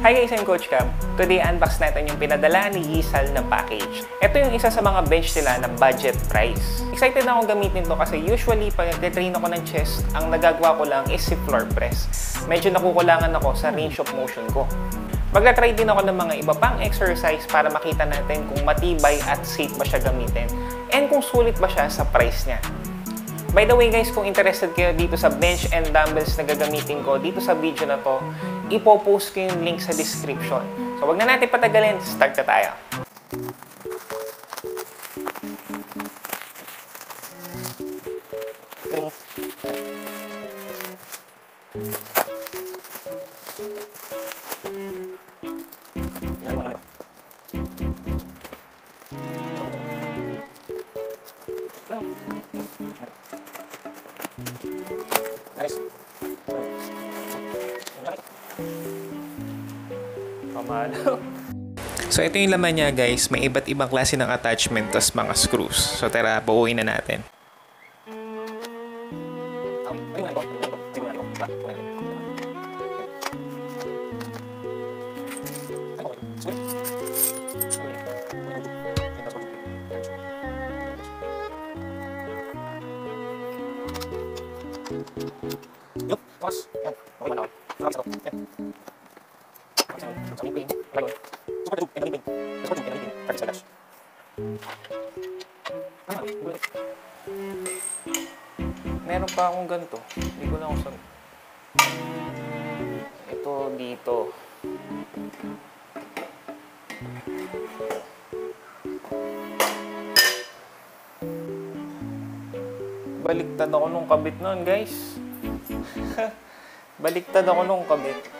Hi guys, I'm Coach Cam. Today, unbox natin yung pinadala ni Yisal na package. Ito yung isa sa mga bench nila na budget price. Excited na akong gamitin to kasi usually pag nagte-train ako ng chest, ang nagagawa ko lang is si floor press. Medyo nakukulangan ako sa range of motion ko. Magta-try din ako ng mga iba pang exercise para makita natin kung matibay at safe ba siya gamitin and kung sulit ba siya sa price niya. By the way guys, kung interested kayo dito sa bench and dumbbells na gagamitin ko dito sa video na to, ipopost ko yung link sa description. So wag na natin patagalin, start na tayo. Pamalo. So ito yung laman niya guys, may iba't ibang klase ng attachment tas mga screws. So tara, buuin na natin. Yup, tapos, yan, okay Meron pa akong ganito. Hindi ko na kung. Ito dito. Baliktad ako nung kabit noon, guys. Baliktad ako nung kabit.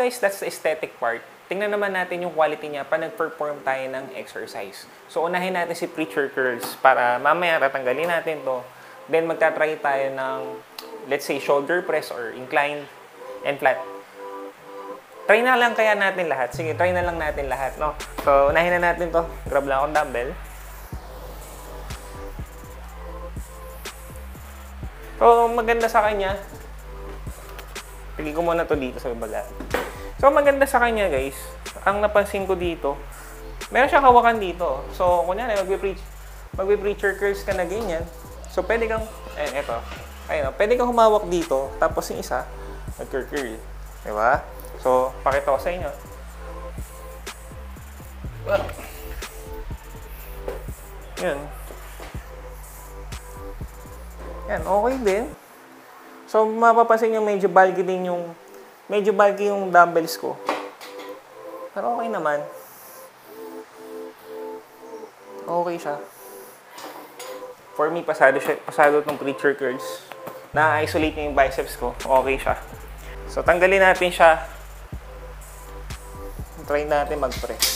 guys, that's the aesthetic part. Tingnan naman natin yung quality niya pa nag-perform tayo ng exercise. So unahin natin si preacher curls para mamaya tatanggalin natin to. Then magta-try tayo ng let's say shoulder press or incline and flat. Try na lang kaya natin lahat. Sige, try na lang natin lahat, no? So unahin na natin to. Grab lang akong dumbbell. So maganda sa kanya, Pili ko muna to dito sa babalaan. So, maganda sa kanya, guys. Ang napansin ko dito, meron siyang hawakan dito. So, kunyari, magbe-preach, magbe-preacher curls ka na ganyan. So, pwede kang, eh, eto. Ayun, pwede kang humawak dito, tapos yung isa, mag-curl. Diba? So, pakita ko sa inyo. Yan. Yan, okay din. So, mapapansin nyo medyo bulky din yung medyo bulky yung dumbbells ko. Pero okay naman. Okay siya. For me, pasado, siya, pasado itong preacher curls. Na-isolate niya yung biceps ko. Okay siya. So, tanggalin natin siya. Try natin mag-press.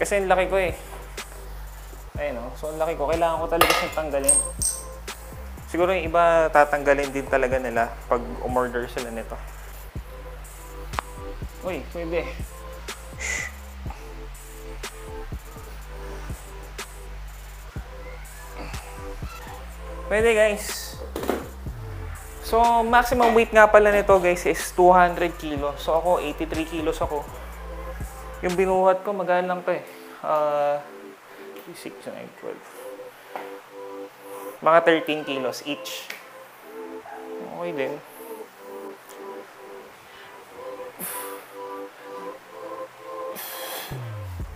Kasi ang laki ko eh. Ayun o. So, ang laki ko. Kailangan ko talaga siyang tanggalin. Siguro yung iba tatanggalin din talaga nila pag umorder sila nito. Uy, pwede. Pwede guys. So, maximum weight nga pala nito guys is 200 kilos. So, ako 83 kilos ako. Yung binuhat ko, magana lang to eh. Uh, 6, 9, 12 mga 13 kilos each. Okay din.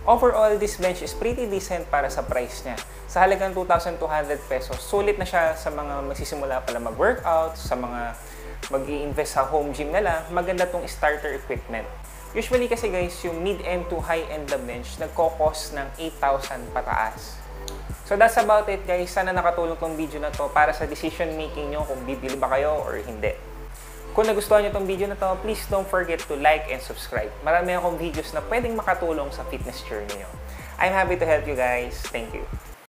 Overall, this bench is pretty decent para sa price niya. Sa halagang 2,200 pesos, sulit na siya sa mga magsisimula pala mag-workout, sa mga mag invest sa home gym na lang, maganda tong starter equipment. Usually kasi guys, yung mid-end to high-end na bench, nagkokos ng 8,000 pataas. So that's about it guys. Sana nakatulong tong video na to para sa decision making nyo kung bibili ba kayo or hindi. Kung nagustuhan nyo tong video na to, please don't forget to like and subscribe. Marami akong videos na pwedeng makatulong sa fitness journey nyo. I'm happy to help you guys. Thank you.